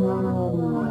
Amen.